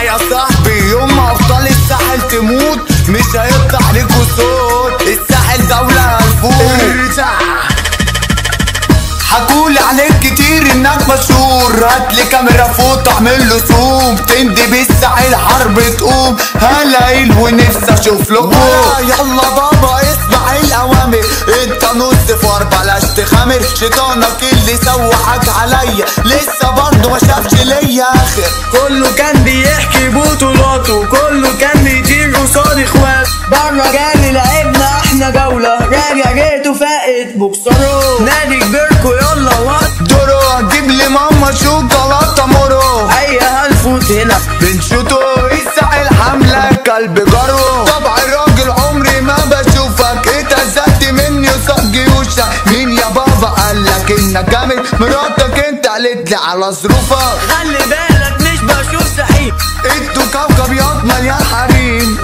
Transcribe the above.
اسمع يا صاحبي يوم ما ابطال الساحل تموت. مش هيطلع ليكوا صوت. الساحل دولة هنفوت ارجع. حكولي عليك كتير إنك مشهور. هاتلي كاميرا فوق أعمل له زوم تندي بالساحل حرب تقوم. هلاقيل ونفسي أشوف لكم يلا بابا اسمع الأوامر. أنت نص فار بلاش تخامر شيطانك اللي سوحك عليا. لسه برضه ما شافش ليا. كله كان بيحكي بطولاته كله كان بيطير قصاد إخوات. بره جالي لعبنا إحنا جولة. راجع جيته فائت بوكسرو. نادي كبيركو يلا وات دورو هتجيب لي ماما شوكولاته مورو أي هنفوت هنا. بنشوتو الساحل حملة كلب جرو طبع الراجل عمري ما بشوفك. اتهزقت مني وصاب جيوشك مين يا بابا؟ قالك إنك جامد. مراتك إنت قالت لي على ظروفك. خلي بالك مليان حريم